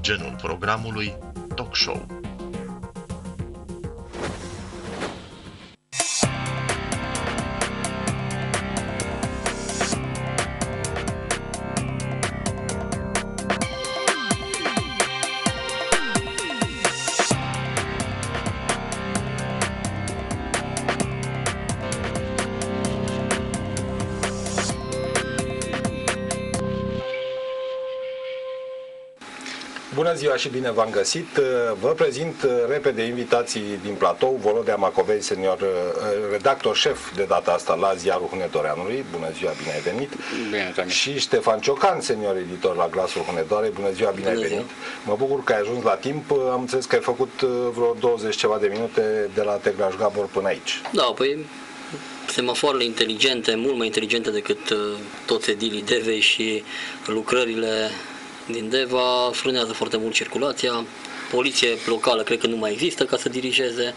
genul programului talk show. Bună ziua și bine v-am găsit. Vă prezint repede invitații din platou, Volodea Macovei, senior redactor șef de data asta la ziarul Hunedoreanului. Bună ziua, bine ai venit. Bine, Tami. Și Ștefan Ciocan, senior editor la Glasul Hunedoare. Bună ziua, bine Bună ai ziua. venit. Mă bucur că ai ajuns la timp. Am înțeles că ai făcut vreo 20 ceva de minute de la Teglaș Gabor până aici. Da, păi semafoarele inteligente, mult mai inteligente decât uh, toți edilii Devei și lucrările din Deva, frânează foarte mult circulația. Poliție locală cred că nu mai există ca să dirigeze.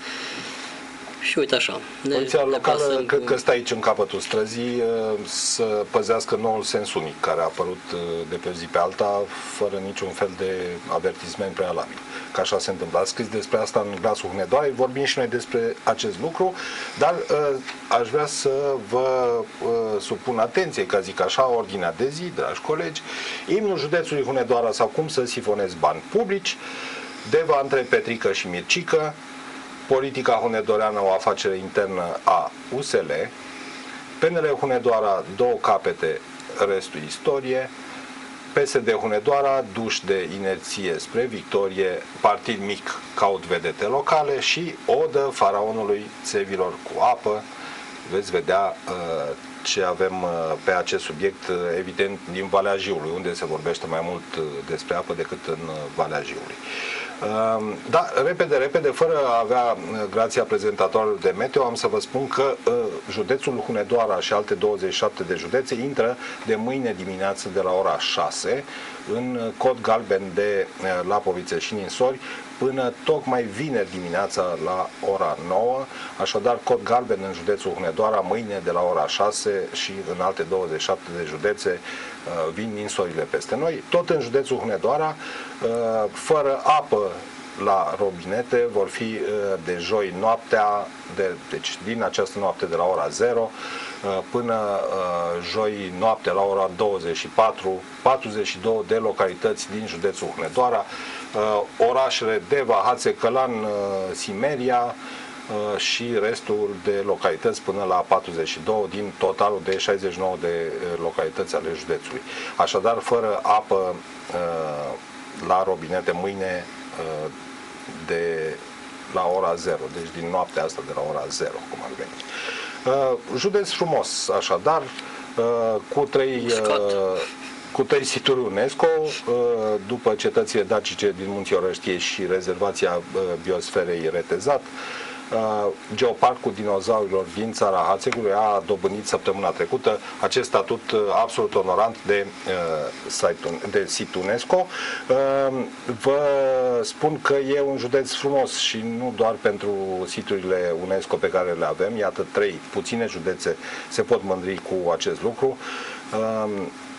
Și uite așa. ne Poliția locală deplasăm cred cu- că stă aici în capătul străzii uh, să păzească noul sens unic care a apărut uh, de pe o zi pe alta fără niciun fel de avertisment prealabil. Că așa se întâmplă. Ați scris despre asta în glasul Hunedoarei, vorbim și noi despre acest lucru, dar uh, aș vrea să vă uh, supun atenție, că zic așa, ordinea de zi, dragi colegi, imnul județului Hunedoara sau cum să sifonezi bani publici, Deva între Petrică și Mircică, Politica Hunedoreană, o afacere internă a USL, PNL Hunedoara, două capete, restul istorie, PSD Hunedoara, duș de inerție spre victorie, partid mic, caut vedete locale și odă faraonului țevilor cu apă. Veți vedea uh, ce avem uh, pe acest subiect, uh, evident, din Valea Jiului, unde se vorbește mai mult uh, despre apă decât în uh, Valea Jiului. Uh, Da, repede, repede, fără a avea uh, grația prezentatorului de meteo, am să vă spun că uh, județul Hunedoara și alte 27 de județe intră de mâine dimineață de la ora 6 în uh, cod galben de uh, Lapovițe și Ninsori până tocmai vineri dimineața la ora 9, așadar cod galben în județul Hunedoara mâine de la ora 6 și în alte 27 de județe uh, vin ninsorile peste noi. Tot în județul Hunedoara, uh, fără apă la robinete vor fi uh, de joi noaptea, de, deci din această noapte de la ora 0 uh, până uh, joi noapte la ora 24, 42 de localități din județul Hunedoara, uh, orașele Deva, Hațe, Călan, uh, Simeria, uh, și restul de localități până la 42 din totalul de 69 de uh, localități ale județului. Așadar, fără apă uh, la robinete mâine uh, de la ora 0, deci din noaptea asta de la ora 0, cum ar veni. Uh, județ frumos, așadar, uh, cu trei Uscat. Uh, cu trei situri UNESCO, uh, după cetățile dacice din Munții Orăștie și rezervația uh, biosferei Retezat, uh, Geoparcul dinozaurilor din țara Hațegului a dobândit săptămâna trecută acest statut uh, absolut onorant de, uh, site un- de sit UNESCO. Uh, Vă spun că e un județ frumos și nu doar pentru siturile UNESCO pe care le avem, iată trei puține județe se pot mândri cu acest lucru.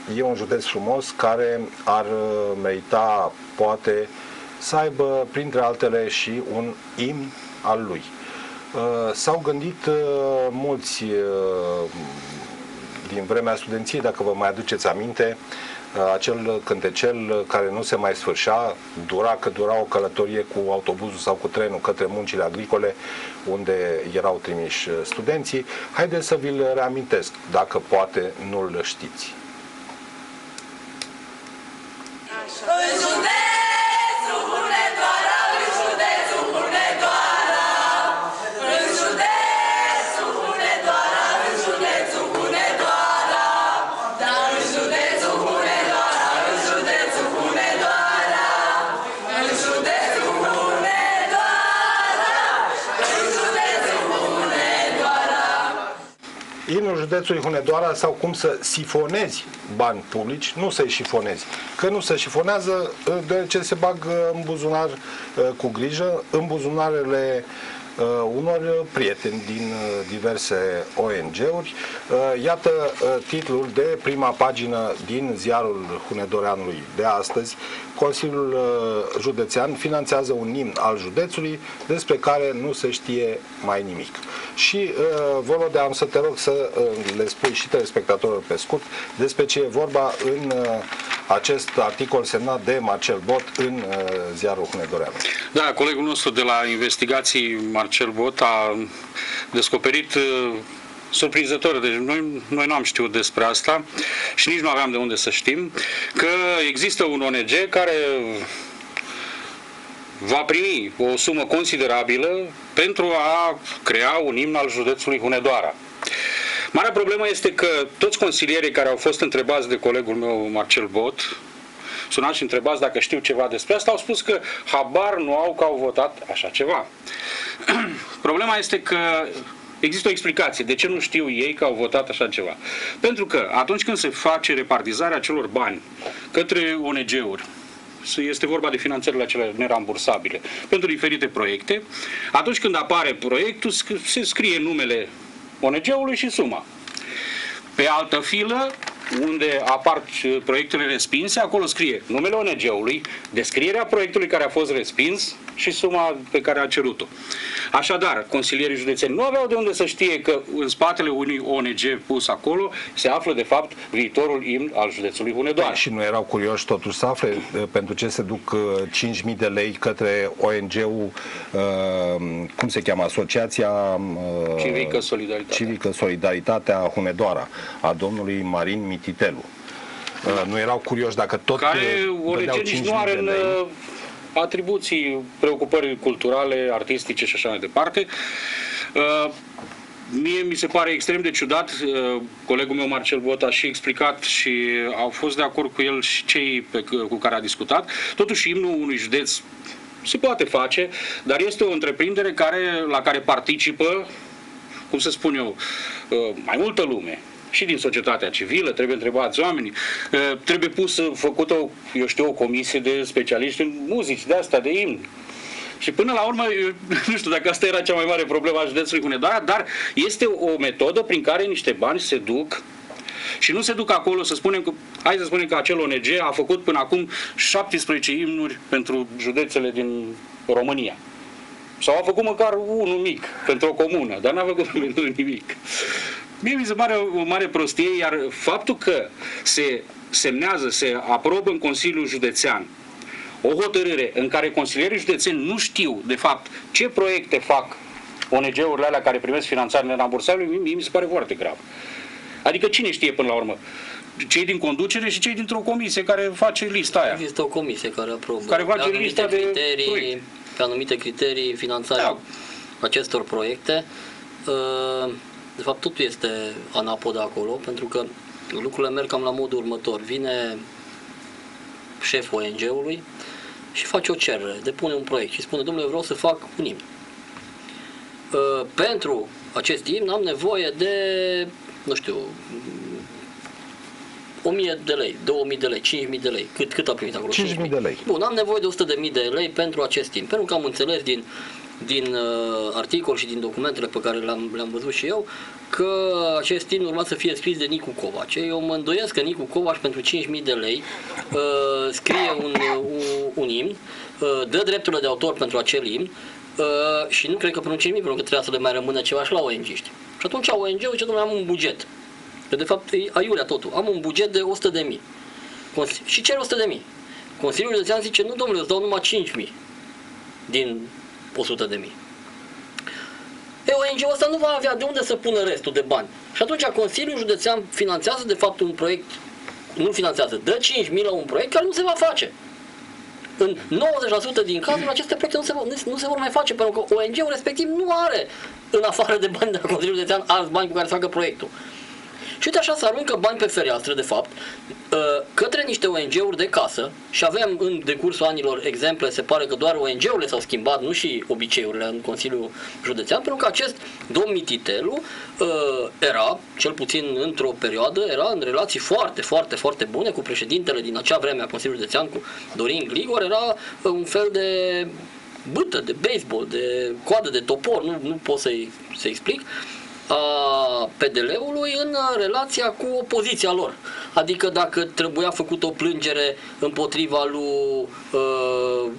Uh, E un județ frumos care ar uh, merita, poate, să aibă, printre altele, și un imn al lui. Uh, S-au gândit uh, mulți uh, din vremea studenției, dacă vă mai aduceți aminte, uh, acel cântecel care nu se mai sfârșea, dura că dura o călătorie cu autobuzul sau cu trenul către muncile agricole, unde erau trimiși uh, studenții. Haideți să vi-l reamintesc, dacă poate nu-l știți. În județul județului Hunedoara sau cum să sifonezi bani publici, nu să-i șifonezi. Că nu se șifonează deoarece se bag în buzunar uh, cu grijă, în buzunarele uh, unor prieteni din uh, diverse ONG-uri. Uh, iată uh, titlul de prima pagină din ziarul Hunedoreanului de astăzi. Consiliul uh, Județean finanțează un imn al județului despre care nu se știe mai nimic. Și, uh, Volodea, am să te rog să uh, le spui și telespectatorilor pe scurt despre ce e vorba în uh, acest articol semnat de Marcel Bot în uh, ziarul Hunedoreanu. Da, colegul nostru de la investigații, Marcel Bot, a descoperit uh, surprinzător, deci noi, noi nu am știut despre asta și nici nu aveam de unde să știm, că există un ONG care va primi o sumă considerabilă pentru a crea un imn al județului Hunedoara. Marea problemă este că toți consilierii care au fost întrebați de colegul meu Marcel Bot, sunați și întrebați dacă știu ceva despre asta, au spus că habar nu au că au votat așa ceva. Problema este că există o explicație. De ce nu știu ei că au votat așa ceva? Pentru că atunci când se face repartizarea celor bani către ONG-uri, este vorba de finanțările acelea nerambursabile pentru diferite proiecte, atunci când apare proiectul, sc- se scrie numele ONG-ului și suma. Pe altă filă, unde apar uh, proiectele respinse, acolo scrie numele ONG-ului, descrierea proiectului care a fost respins și suma pe care a cerut-o. Așadar, consilierii județeni nu aveau de unde să știe că în spatele unui ONG pus acolo se află, de fapt, viitorul imn al județului Hunedoara. Și nu erau curioși totuși să afle uh, pentru ce se duc uh, 5.000 de lei către ONG-ul, uh, cum se cheamă, Asociația uh, Civică Solidaritate. Civică Solidaritatea Hunedoara, a domnului Marin Mititelu. Uh, nu erau curioși dacă tot care uh, dădeau ONG nici 5.000 nu are de în lei. uh, atribuții, preocupări culturale, artistice și așa mai departe. Uh, Mie mi se pare extrem de ciudat, uh, colegul meu Marcel Bot a și explicat și au fost de acord cu el și cei pe, c- cu care a discutat. Totuși, imnul unui județ se poate face, dar este o întreprindere care, la care participă, cum să spun eu, uh, mai multă lume și din societatea civilă, trebuie întrebați oamenii, uh, trebuie pusă, făcută, o, eu știu, o comisie de specialiști în muzici, de asta, de imn. Și până la urmă, eu nu știu dacă asta era cea mai mare problemă a județului Hunedoara, dar este o metodă prin care niște bani se duc și nu se duc acolo să spunem că, hai să spunem că acel ONG a făcut până acum 17 imnuri pentru județele din România. Sau a făcut măcar unul mic pentru o comună, dar n-a făcut pentru nimic. Mie mi se pare o mare prostie, iar faptul că se semnează, se aprobă în Consiliul Județean o hotărâre în care consilierii județeni nu știu, de fapt, ce proiecte fac ONG-urile alea care primesc finanțare nerambursabilă, mie, mie mi se pare foarte grav. Adică cine știe până la urmă? Cei din conducere și cei dintr-o comisie care face lista aia. Există o comisie care aprobă Care face pe anumite lista de criterii, proiecte. pe anumite criterii finanțarea Da. acestor proiecte. Uh, De fapt, totul este anapod acolo, pentru că lucrurile merg cam la modul următor. Vine șeful ONG-ului și face o cerere, depune un proiect și spune, domnule, vreau să fac un imn. Uh, Pentru acest imn am nevoie de, nu știu, 1000 de lei, 2000 de lei, 5000 de lei, cât, cât a primit acolo? 5.000 de lei. Bun, am nevoie de 100.000 de lei pentru acest timp, pentru că am înțeles din, din uh, articol și din documentele pe care le-am, le-am văzut și eu că acest timp urma să fie scris de Nicu Covaci. Eu mă îndoiesc că Nicu Covaci pentru 5.000 de lei uh, scrie un, un, un imn, uh, dă drepturile de autor pentru acel imn uh, și nu cred că pentru 5.000, pentru că trebuia să le mai rămână ceva și la ONG-ști. Și atunci ONG-ul zice, domnule, am un buget. Că de fapt e aiurea totul. Am un buget de 100 de mii. Cons- și cer 100 de mii. Consiliul Județean zice, nu domnule, îți dau numai 5 mii din 100 de mii. E, ONG-ul ăsta nu va avea de unde să pună restul de bani. Și atunci Consiliul Județean finanțează de fapt un proiect, nu finanțează, dă 5 mii la un proiect care nu se va face. În 90% din cazuri aceste proiecte nu se, vor, nu, nu se vor mai face pentru că ONG-ul respectiv nu are în afară de bani de la Consiliul Județean alți bani cu care să facă proiectul. Și uite așa se aruncă bani pe fereastră, de fapt, uh, către niște ONG-uri de casă. Și avem în decursul anilor exemple, se pare că doar ONG-urile s-au schimbat, nu și obiceiurile în Consiliul Județean, pentru că acest domn Mititelu uh, era, cel puțin într-o perioadă, era în relații foarte, foarte, foarte bune cu președintele din acea vreme a Consiliului Județean, cu Dorin Gligor, era uh, un fel de bâtă de baseball, de coadă de topor, nu, nu pot să-i, să explic, a PDL-ului în relația cu opoziția lor. Adică dacă trebuia făcut o plângere împotriva lui uh,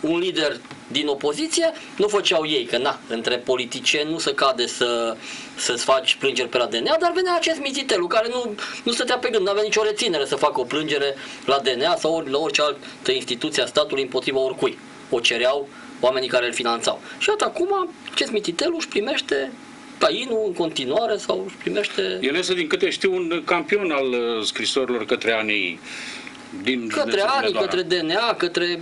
un lider din opoziție, nu făceau ei, că na, între politicieni nu se cade să, să-ți faci plângeri pe la DNA, dar venea acest mititelu care nu, nu stătea pe gând, nu avea nicio reținere să facă o plângere la DNA sau ori, la orice altă instituție a statului împotriva oricui. O cereau oamenii care îl finanțau. Și iată acum acest mititelu își primește tainul în continuare sau își primește... El este, din câte știu, un campion al uh, scrisorilor către anii din către județul ANI, Hunedoara. către DNA, către,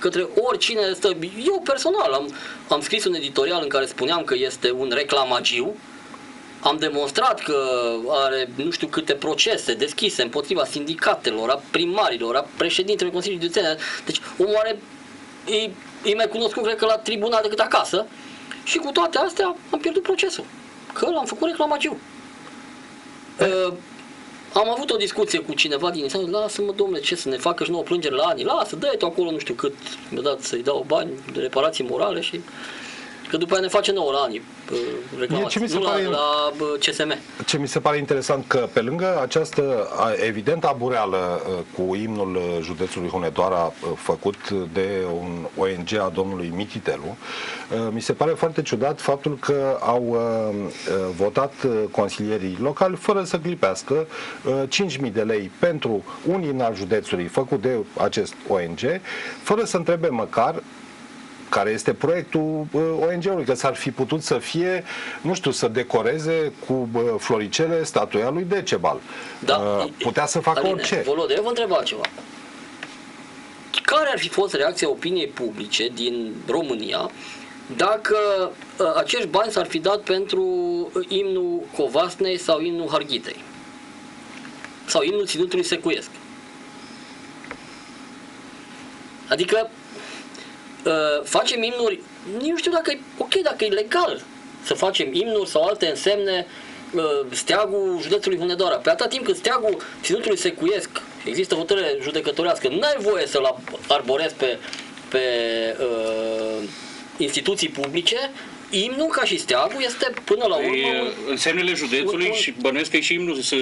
către oricine stă. Eu personal am, am scris un editorial în care spuneam că este un reclamagiu. Am demonstrat că are nu știu câte procese deschise împotriva sindicatelor, a primarilor, a președintelui Consiliului Județean. Deci omul are, e, e mai cunoscut, cred că, la tribunal decât acasă. Și cu toate astea am pierdut procesul. Că l-am făcut reclamagiu. Uh, am avut o discuție cu cineva din instanță, lasă-mă domnule, ce să ne facă și nouă plângere la ani, lasă, dă tu acolo nu știu cât, mi-a dat să-i dau bani de reparații morale și că după aia ne face nouă la ani uh, reclamații, ce mi se nu pare- la, la uh, CSM. Ce mi se pare interesant că pe lângă această a, evident abureală uh, cu imnul uh, județului Hunedoara uh, făcut de un ONG a domnului Mititelu, uh, mi se pare foarte ciudat faptul că au uh, uh, votat uh, consilierii locali fără să clipească uh, 5.000 de lei pentru un imn al județului făcut de acest ONG, fără să întrebe măcar care este proiectul uh, ONG-ului, că s-ar fi putut să fie, nu știu, să decoreze cu uh, floricele statuia lui Decebal. Da, Uh, Putea să facă Aline, orice. Volodă, eu vă întreb altceva. Care ar fi fost reacția opiniei publice din România dacă uh, acești bani s-ar fi dat pentru uh, imnul Covasnei sau imnul Harghitei? Sau imnul Ținutului Secuiesc? Adică uh, facem imnuri, nu știu dacă e ok, dacă e legal să facem imnuri sau alte însemne uh, steagul județului Hunedoara. Pe atâta timp cât steagul ținutului secuiesc, există hotărâre judecătorească, n-ai voie să-l arborezi pe, pe uh, instituții publice, imnul ca și steagul este până la urmă Păi, un, însemnele județului un- un- și bănuiesc că și imnul se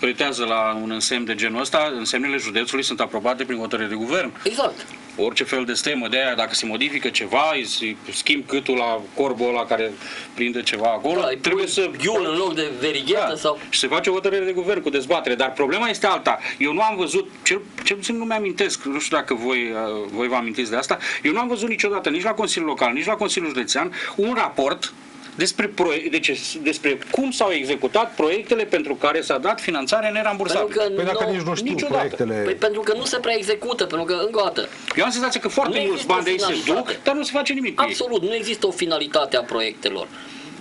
pretează la un însemn de genul ăsta, însemnele județului sunt aprobate prin hotărâre de guvern. Exact. Orice fel de stemă de aia, dacă se modifică ceva, îi se schimb câtul la corbul ăla care prinde ceva acolo, Da, îi trebuie pui să... ghiul în loc de verighetă Da, sau... Și se face o hotărâre de guvern cu dezbatere, dar problema este alta. Eu nu am văzut, cel, cel puțin nu mi-amintesc, nu știu dacă voi, uh, voi vă amintiți de asta, eu nu am văzut niciodată, nici la Consiliul Local, nici la Consiliul Județean, un raport despre, proie- deci, despre cum s-au executat proiectele pentru care s-a dat finanțare nerambursabilă. Păi dacă nici nu știu niciodată. proiectele... Păi pentru că nu se prea execută, pentru că, încă o dată, Eu am senzația că foarte Nu mulți există bani de ei se finalitate. duc, dar nu se face nimic cu ei. Absolut, nu există o finalitate a proiectelor.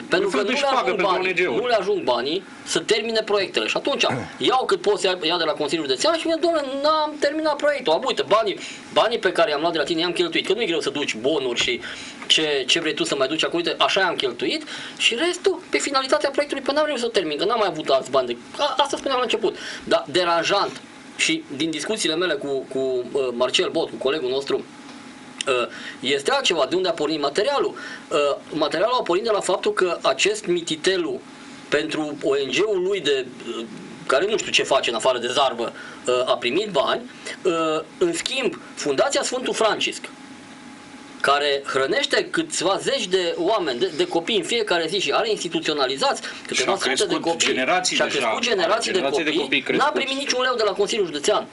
Pentru că fel nu de le, șpagă ajung pentru banii, ONG-uri. nu le ajung banii să termine proiectele. Și atunci iau cât pot să ia- ia de la Consiliul Județean și mi domnule, n-am terminat proiectul. Am, uite, banii, banii pe care i-am luat de la tine i-am cheltuit. Că nu e greu să duci bonuri și ce, ce vrei tu să mai duci acolo, uite, așa i-am cheltuit și restul pe finalitatea proiectului pe n-am reușit să o termin, că n-am mai avut alți bani. De... A, asta spuneam la început. Dar deranjant și din discuțiile mele cu, cu uh, Marcel Bot, cu colegul nostru, Uh, este altceva. De unde a pornit materialul? Uh, Materialul a pornit de la faptul că acest mititelu pentru ONG-ul lui de uh, care nu știu ce face în afară de zarbă, uh, a primit bani. Uh, În schimb, Fundația Sfântul Francisc, care hrănește câțiva zeci de oameni, de, de copii în fiecare zi și are instituționalizați câteva a sute de crescut copii generații și a deja, crescut generații de generații de copii, copii n-a crescuți. primit niciun leu de la Consiliul Județean.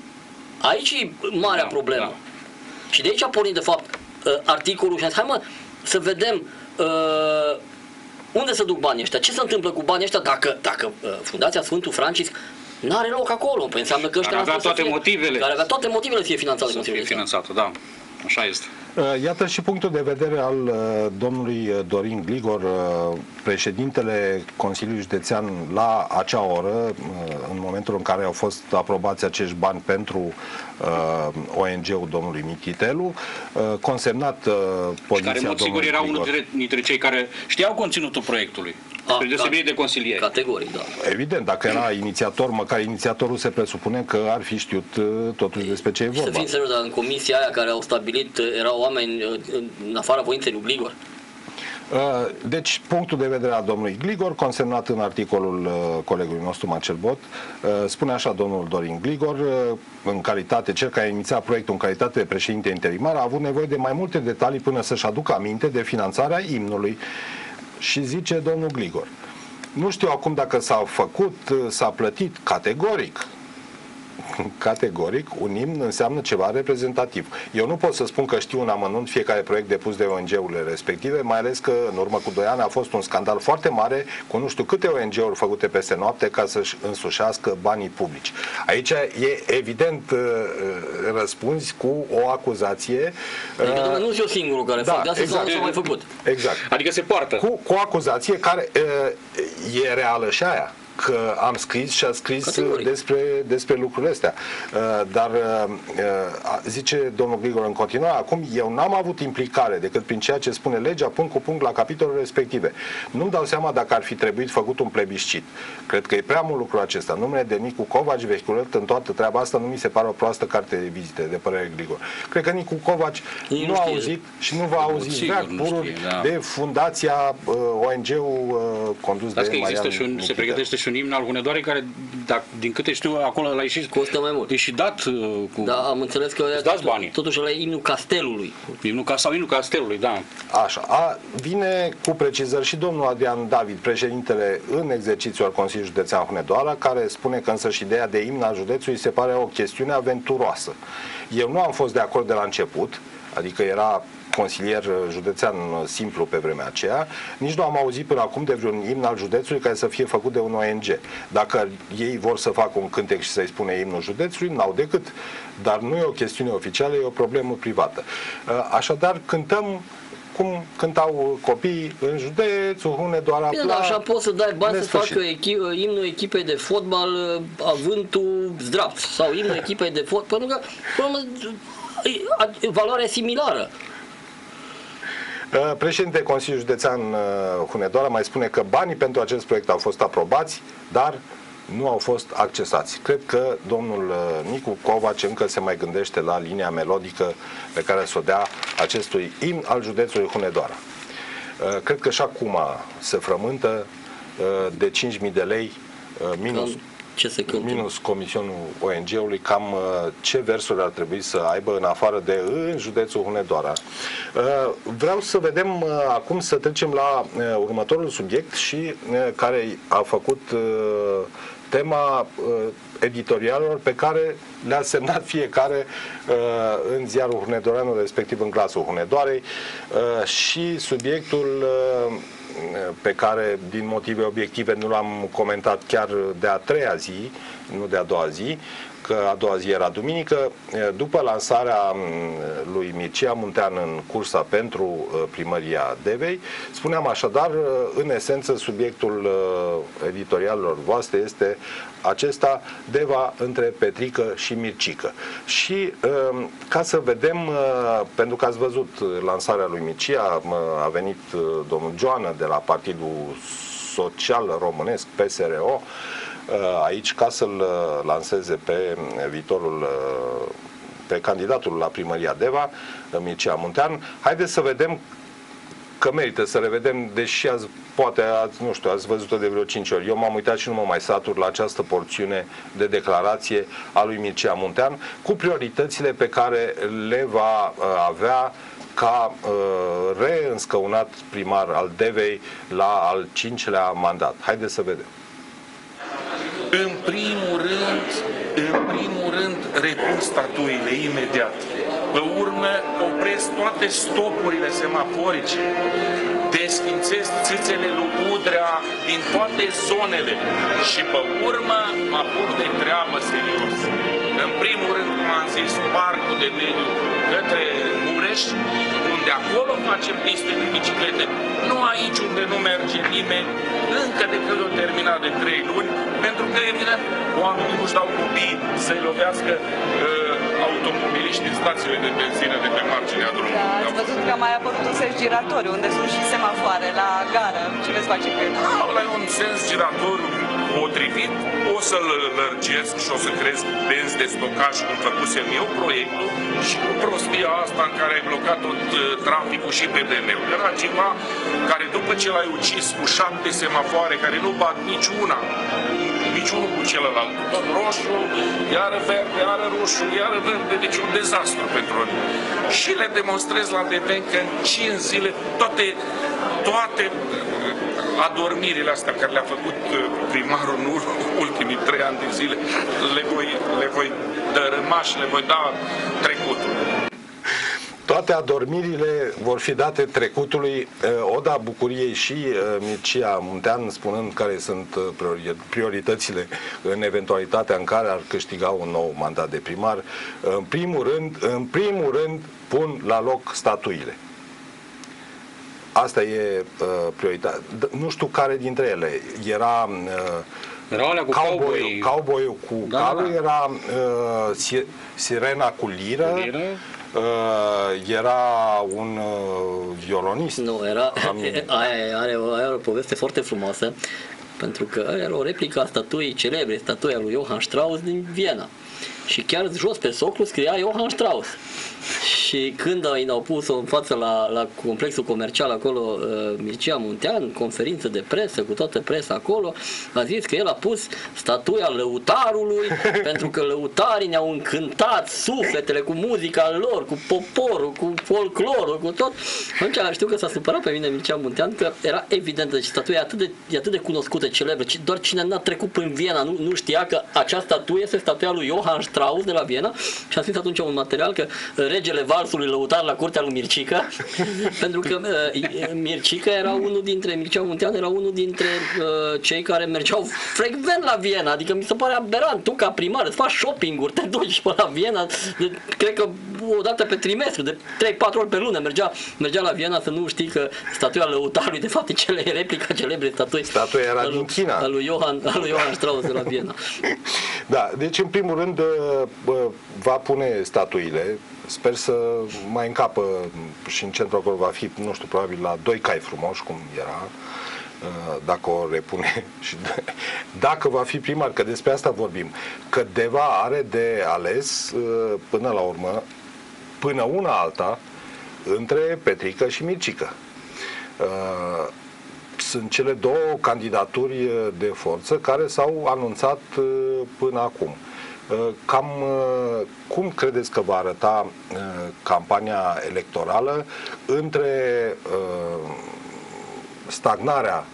Aici e marea Da, problemă. da. Și de aici a pornit, de fapt, uh, articolul și am zis, hai mă, să vedem uh, unde se duc banii ăștia, ce se întâmplă cu banii ăștia dacă, dacă uh, Fundația Sfântul Francisc n-are loc acolo. Păi înseamnă că ăștia Care avea n-au fost să toate fie- motivele. Care avea toate motivele să fie finanțat de Să fie Consiliul Județean. finanțată, da. Așa este. Uh, Iată și punctul de vedere al uh, domnului uh, Dorin Gligor, uh, președintele Consiliului Județean la acea oră, uh, în momentul în care au fost aprobați acești bani pentru uh, ONG-ul domnului Mititelu, uh, consemnat uh, Și poziția care, în mod sigur, domnului era unul Gligor. dintre, dintre cei care știau conținutul proiectului. Spre deosebire de consilieri. Categoric, da. Evident, dacă era inițiator, măcar inițiatorul se presupune că ar fi știut uh, totuși despre ce e Și să vorba. fim serios, dar în comisia aia care au stabilit, uh, erau oameni uh, în afara voinței lui Gligor. Uh, Deci, punctul de vedere al domnului Gligor, consemnat în articolul uh, colegului nostru Marcel Bot, uh, spune așa domnul Dorin Gligor, uh, în calitate, cel care a inițiat proiectul în calitate de președinte interimar, a avut nevoie de mai multe detalii până să-și aducă aminte de finanțarea imnului. Și zice domnul Gligor, nu știu acum dacă s-a făcut, uh, s-a plătit categoric, categoric, un imn înseamnă ceva reprezentativ. Eu nu pot să spun că știu în amănunt fiecare proiect depus de ONG-urile respective, mai ales că în urmă cu 2 ani a fost un scandal foarte mare cu nu știu câte ONG-uri făcute peste noapte ca să-și însușească banii publici. Aici e evident uh, uh, răspunzi cu o acuzație. Adică, uh, domnule, nu sunt eu singurul care da, fac, de asta exact. s-a mai făcut. Exact Adică se poartă. cu, cu o acuzație care uh, e reală și aia că am scris și a scris Categoric. despre, despre lucrurile astea. Uh, Dar uh, uh, zice domnul Grigor în continuare, acum eu n-am avut implicare decât prin ceea ce spune legea punct cu punct la capitolul respective. Nu-mi dau seama dacă ar fi trebuit făcut un plebiscit. Cred că e prea mult lucrul acesta. Numele de Nicu Covaci vehiculat în toată treaba asta nu mi se pare o proastă carte de vizite, de părere Grigor. Cred că Nicu Covaci Ei nu nu a știe. auzit și nu va auzi Sigur, veac nu pururi știe, da. de fundația uh, ONG-ul uh, condus Dați că de există Marian și un, se Nichită. pregătește și un imn al Hunedoarei care, dacă, din câte știu, acolo l-a ieșit Costă mai mult. E și dat uh, cu Da, am înțeles că Îți dați banii. totuși ăla e imnul castelului. imnul ca sau imnul castelului, da. Așa, a, vine cu precizări și domnul Adrian David, președintele în exercițiu al Consiliului Județean Hunedoara, care spune că însă și ideea de imn al județului se pare o chestiune aventuroasă. Eu nu am fost de acord de la început, adică era consilier județean simplu pe vremea aceea, nici nu am auzit până acum de vreun imn al județului care să fie făcut de un ONG. Dacă ei vor să facă un cântec și să-i spune imnul județului, n-au decât. Dar nu e o chestiune oficială, e o problemă privată. Așadar, cântăm cum cântau copiii în județul Hunedoara. Bine, dar așa poți să dai bani să nesfârșit. facă echi, imnul echipei de fotbal uh, Avântul Zdrapt sau imnul echipei de fotbal, pentru că până la urmă, e- a- valoarea e similară. Uh, Președintele Consiliului Județean uh, Hunedoara mai spune că banii pentru acest proiect au fost aprobați, dar nu au fost accesați. Cred că domnul uh, Nicu Covaci încă se mai gândește la linia melodică pe care să o dea acestui imn al județului Hunedoara. Uh, Cred că și acum se frământă uh, de 5.000 de lei uh, minus Cam ce se cântă. minus comisionul ONG-ului, cam uh, ce versuri ar trebui să aibă în afară de în județul Hunedoara. Uh, Vreau să vedem uh, acum să trecem la uh, următorul subiect și uh, care a făcut uh, tema uh, editorialelor pe care le-a semnat fiecare uh, în ziarul Hunedoreanu, respectiv în glasul Hunedoarei uh, și subiectul uh, pe care, din motive obiective, nu l-am comentat chiar de a treia zi, nu de a doua zi, că a doua zi era duminică. După lansarea m, lui Mircea Muntean în cursa pentru uh, primăria Devei, spuneam așadar, uh, în esență, subiectul uh, editorialelor voastre este acesta, Deva între Petrică și Mircică. Și um, ca să vedem, uh, pentru că ați văzut lansarea lui Mircea, m- a venit uh, domnul Joană de la Partidul Social Românesc, PSRO, uh, aici ca să-l uh, lanseze pe viitorul uh, pe candidatul la primăria Deva, uh, Mircea Muntean. Haideți să vedem că merită să revedem, deși azi, poate, ați, nu știu, ați văzut-o de vreo 5 ori. Eu m-am uitat și nu mă mai satur la această porțiune de declarație a lui Mircea Muntean cu prioritățile pe care le va uh, avea ca uh, reînscăunat primar al Devei la al cincilea mandat. Haideți să vedem. În primul rând, în primul rând, repun statuile imediat. Pe urmă, opresc toate stopurile semaforice, desfințesc țâțele lui Udrea din toate zonele și pe urmă mă apuc de treabă serios. În primul rând, cum am zis, parcul de mediu către Mureș, unde acolo facem piste de biciclete, nu aici unde nu merge nimeni, încă de când o terminat de trei luni, pentru că, evident, oamenii nu-și dau copii să-i lovească uh, automobiliști din stațiile de benzină de pe marginea Da, drumului. ați văzut că a mai apărut un sens giratoriu, unde sunt și semafoare la gară. Ce veți face cu el? Ăla e un sens giratoriu potrivit, o să-l lărgesc și o să creez benzi de stocaj cum făcusem eu proiectul și cu prostia asta în care ai blocat tot uh, traficul și pe BMW. Era ceva care după ce l-ai ucis cu șapte semafoare care nu bat niciuna, niciunul cu celălalt, tot roșu, iară verde, iară roșu, iară verde, deci un dezastru pentru noi. Și le demonstrez la Deven că în 5 zile toate, toate adormirile astea care le-a făcut uh, primarul în ul- ultimii trei ani de zile, le voi, le voi dărâma și le voi da trecutul. Toate adormirile vor fi date trecutului uh, Oda Bucuriei și uh, Mircea Muntean, spunând care sunt uh, priori- prioritățile în eventualitatea în care ar câștiga un nou mandat de primar. În primul rând, în primul rând pun la loc statuile. Asta e uh, prioritatea. D- Nu știu care dintre ele. Era uh, Erau alea cu cowboy, cowboy. cowboy cu Da, calul, da. era uh, si- sirena cu liră, Cu liră. Uh, era un uh, violonist. Nu, era, Am- aia, are, o- are o poveste foarte frumoasă, pentru că era o replică a statuii celebre, statuia lui Johann Strauss din Viena. Și chiar jos pe soclu scria Johann Strauss. Și când au, au pus-o în față la, la complexul comercial acolo, uh, Mircea Muntean, conferință de presă, cu toată presa acolo, a zis că el a pus statuia lăutarului, pentru că lăutarii ne-au încântat sufletele cu muzica lor, cu poporul, cu folclorul, cu tot. Atunci știu că s-a supărat pe mine Mircea Muntean, că era evident, deci statuia e atât de, e atât de cunoscută, celebră, ci doar cine n-a trecut prin Viena nu, nu știa că această statuie este statuia lui Johann Strauss de la Viena și a scris atunci un material că regele valsului lăutar la curtea lui Mircica, pentru că uh, Mircica era unul dintre, Mircea Muntean era unul dintre uh, cei care mergeau frecvent la Viena, adică mi se pare aberant, tu ca primar îți faci shopping-uri, te duci pe la Viena, de, cred că o dată pe trimestru, de 3-4 ori pe lună mergea, mergea la Viena să nu știi că statuia lăutarului de fapt e cele replica celebre statui Statuia era a lui- din China. a lui Johann, a lui Johann Strauss de la Viena. Da, deci în primul rând uh, bă, va pune statuile. Sper să mai încapă și în centru acolo va fi, nu știu, probabil la doi cai frumoși, cum era, uh, dacă o repune și de- dacă va fi primar, că despre asta vorbim. Că Deva are de ales uh, până la urmă, până una alta, între Petrică și Mircică. Uh, sunt cele două candidaturi uh, de forță care s-au anunțat uh, până acum. Uh, Cam uh, cum credeți că va arăta uh, campania electorală între uh, stagnarea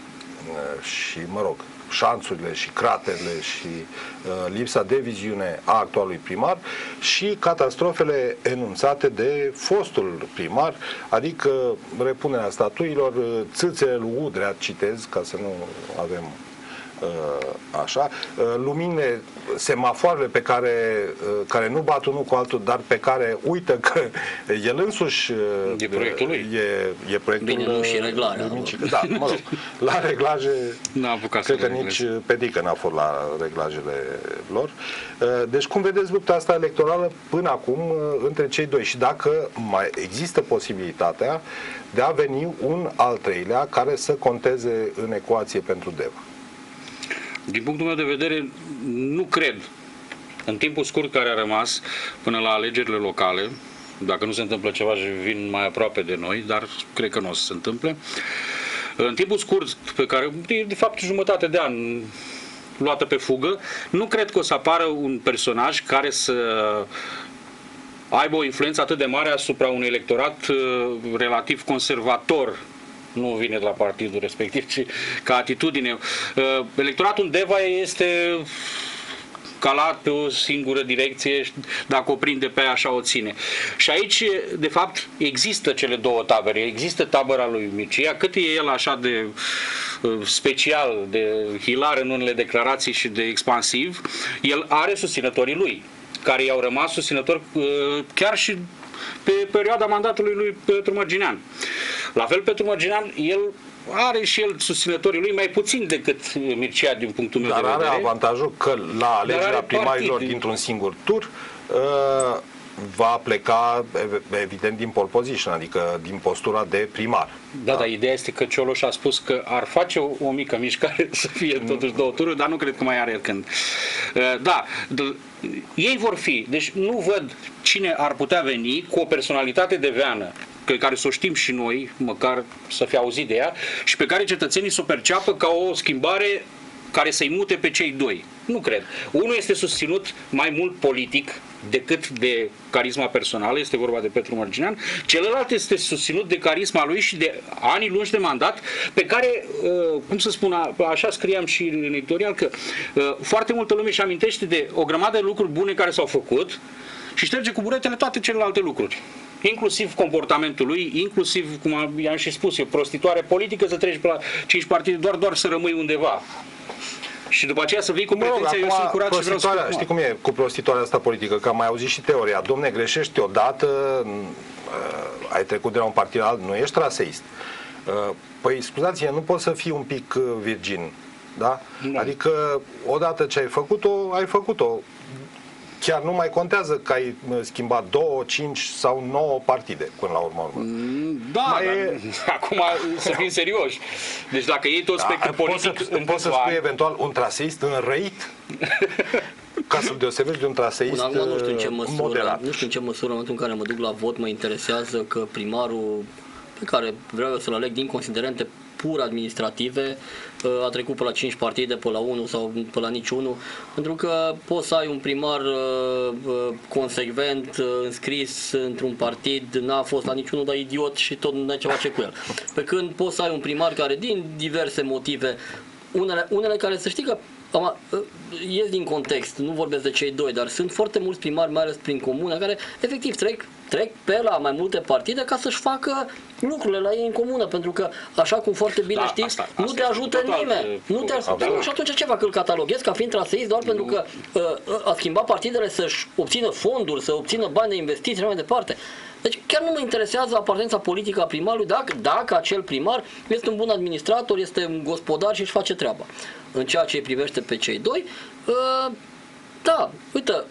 uh, și, mă rog, șanțurile și craterele și uh, lipsa de viziune a actualului primar și catastrofele enunțate de fostul primar, adică repunerea statuilor, uh, țâțele lui Udrea, citez, ca să nu avem uh, așa, uh, luminile, semafoarele pe care, uh, care nu bat unul cu altul, dar pe care uită că el însuși uh, E proiectul lui. E, e proiectul Bine, nu și uh, reglarea. lui Micică. Da, mă rog, la reglaje N-a apucat să cred că le nici regleze. Pedică n-a fost la reglajele lor. Uh, Deci cum vedeți lupta asta electorală până acum uh, între cei doi și dacă mai există posibilitatea de a veni un al treilea care să conteze în ecuație pentru Deva? Din punctul meu de vedere, nu cred. În timpul scurt care a rămas până la alegerile locale, dacă nu se întâmplă ceva și vin mai aproape de noi, dar cred că nu o să se întâmple, în timpul scurt pe care, de de fapt, jumătate de an luată pe fugă, nu cred că o să apară un personaj care să aibă o influență atât de mare asupra unui electorat uh, relativ conservator nu vine de la partidul respectiv, ci ca atitudine. Uh, Electoratul în Deva este calat pe o singură direcție, și dacă o prinde pe aia, așa o ține. Și aici, de fapt, există cele două tabere. Există tabăra lui Mircea, cât e el așa de uh, special, de hilar în unele declarații și de expansiv, el are susținătorii lui, care i-au rămas susținători uh, chiar și pe perioada mandatului lui Petru Mărginean. La fel, Petru Mărginean, el are și el susținătorii lui mai puțin decât Mircea din punctul meu Dar de are vedere. avantajul că la alegerea are primarilor partid. dintr-un singur tur uh, va pleca ev- evident din pole position, adică din postura de primar. Da, da, ideea este că Cioloș a spus că ar face o, o mică mișcare să fie totuși două tururi, dar nu cred că mai are el când. Uh, Da, d- ei vor fi, deci nu văd cine ar putea veni cu o personalitate de veană pe care să o știm și noi, măcar să fie auzit de ea, și pe care cetățenii să o perceapă ca o schimbare care să-i mute pe cei doi. Nu cred. Unul este susținut mai mult politic decât de carisma personală, este vorba de Petru Mărginean, celălalt este susținut de carisma lui și de ani lungi de mandat, pe care, uh, cum să spun, a- așa scriam și în editorial, că uh, foarte multă lume își amintește de o grămadă de lucruri bune care s-au făcut și șterge cu buretele toate celelalte lucruri. Inclusiv comportamentul lui, inclusiv, cum am- i-am și spus eu, prostituare politică, să treci pe la 5 partide, doar, doar să rămâi undeva. Și după aceea să vii cu Mă rog, pretenția, eu sunt curat și vreau să prostituarea, fiu știi cum e cu prostituarea asta politică, că am mai auzit și teoria. Domne, greșești odată, uh, ai trecut de la un partid la altul, nu ești traseist. Uh, păi, scuzați nu poți să fii un pic uh, virgin, da? Da. Adică, odată ce ai făcut-o, ai făcut-o. Chiar nu mai contează că ai uh, schimbat două, cinci sau nouă partide până la urmă. urmă. Da, Mai dar, e- acum să fim serioși. Deci dacă iei tot spectrul Da, poți politic să, în poți să câțiva spui ani, eventual un traseist înrăit ca să-l deosebești de un traseist Până acum nu știu în ce uh, măsură, moderat. nu știu în ce măsură, în momentul în care mă duc la vot, mă interesează că primarul pe care vreau eu să-l aleg din considerente pur administrative a trecut pe la 5 partide, pe la 1 sau pe la niciunul, pentru că poți să ai un primar uh, uh, consecvent, uh, înscris într-un partid, n-a fost la niciunul, dar idiot și tot nu ai ce face cu el. Pe când poți să ai un primar care din diverse motive, unele, unele care să știi că Acum, ies din context, nu vorbesc de cei doi, dar sunt foarte mulți primari, mai ales prin comune, care efectiv trec, trec pe la mai multe partide ca să-și facă lucrurile la ei în comună, pentru că, așa cum foarte bine Da, știți, asta- nu asta te este ajută total, nimeni. uh, Nu te ajută. absolut. Și atunci ce fac? Îl cataloghezi ca fiind traseist doar pentru că uh, a schimbat partidele să-și obțină fonduri, să obțină bani de investiții și mai departe. Deci chiar nu mă interesează apartența politică a primarului dacă, dacă acel primar este un bun administrator, este un gospodar și își face treaba. În ceea ce îi privește pe cei doi, uh, da, uite,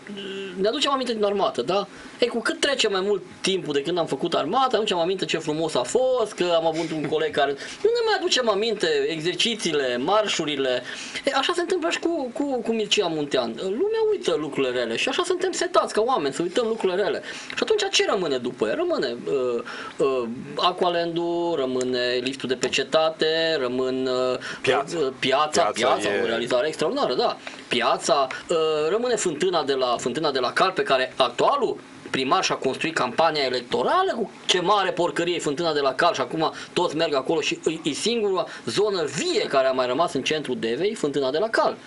ne aducem aminte din armată, da? Ei, cu cât trece mai mult timpul de când am făcut armata, ne aducem aminte ce frumos a fost, că am avut un coleg care... Nu ne mai aducem aminte exercițiile, marșurile. Ei, așa se întâmplă și cu, cu, cu Mircea Muntean. Lumea uită lucrurile rele și așa suntem setați ca oameni să uităm lucrurile rele. Și atunci ce rămâne după el? Rămâne uh, uh, Aqualand-ul, rămâne liftul de pe cetate, rămân uh, Piața. uh, piața, Piața piața, e- o realizare extraordinară, da. Piața, uh, rămâne fântâna de la fântâna de la Cal pe care actualul primar și-a construit campania electorală cu ce mare porcărie e fântâna de la Cal și acum toți merg acolo și e, e singura zonă vie care a mai rămas în centrul Devei, fântâna de la Cal.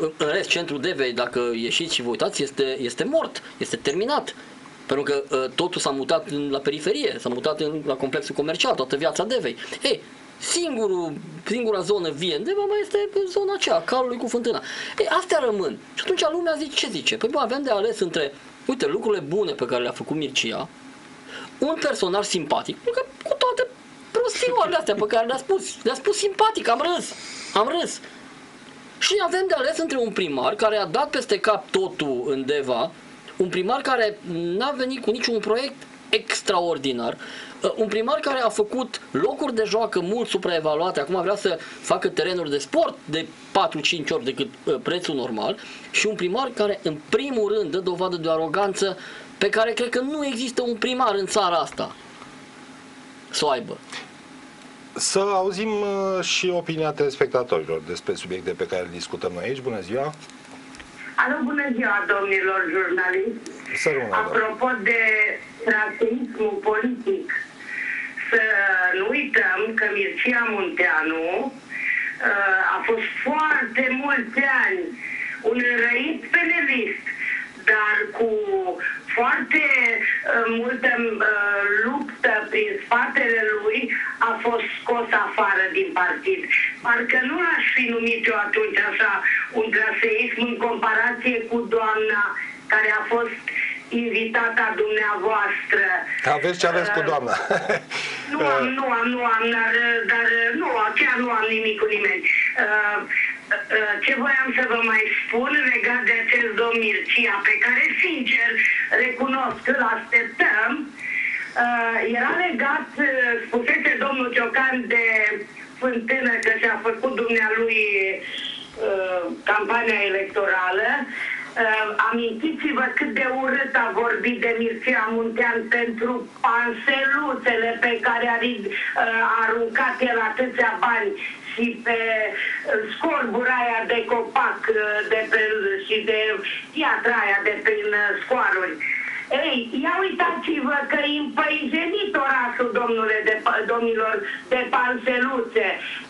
În în rest, centrul Devei, dacă ieșiți și vă uitați, este, este mort, este terminat. Pentru că uh, totul s-a mutat în, la periferie, s-a mutat în, la complexul comercial, toată viața Devei. Ei, singurul, singura zonă vie în Deva mai este zona aceea, calului cu fântâna. Ei, astea rămân. Și atunci lumea zice, ce zice? Păi bă, avem de ales între, uite, lucrurile bune pe care le-a făcut Mircea, un personaj simpatic, pentru că cu toate prostioarele astea pe care le-a spus, le-a spus simpatic, am râs, am râs. Și avem de ales între un primar care a dat peste cap totul în Deva, un primar care n-a venit cu niciun proiect extraordinar, uh, un primar care a făcut locuri de joacă mult supraevaluate, acum vrea să facă terenuri de sport de 4-5 ori decât uh, prețul normal și un primar care în primul rând dă dovadă de o aroganță pe care cred că nu există un primar în țara asta să o aibă. Să auzim uh, și opinia telespectatorilor despre subiecte pe care le discutăm noi aici. Bună ziua! Alo, bună ziua, domnilor jurnaliști. Să rămână, doamnă. Apropo de traseismul politic, să nu uităm că Mircea Munteanu uh, a fost foarte mulți ani un răit penelist, dar cu foarte uh, multă uh, luptă prin spatele lui a fost scos afară din partid. Parcă nu l-aș fi numit eu atunci așa un traseism în comparație cu doamna care a fost invitata dumneavoastră. Aveți ce aveți cu doamna. Nu am, nu am, nu am, dar, dar nu, chiar nu am nimic cu nimeni. Uh, Uh, Ce voiam să vă mai spun legat de acest domn Mircea, pe care, sincer, recunosc că îl așteptăm, uh, era legat, uh, spusese domnul Ciocan de fântână că și-a făcut dumnealui uh, campania electorală. Uh, amintiți-vă cât de urât a vorbit de Mircea Muntean pentru panseluțele pe care a, rid- uh, a aruncat el atâția bani și pe uh, scorbura aia de copac uh, de pe, și de piatra aia de prin uh, scoaruri. Ei, ia uitați-vă că e împăijenit orașul, domnule, de, pa- domnilor, de panseluțe.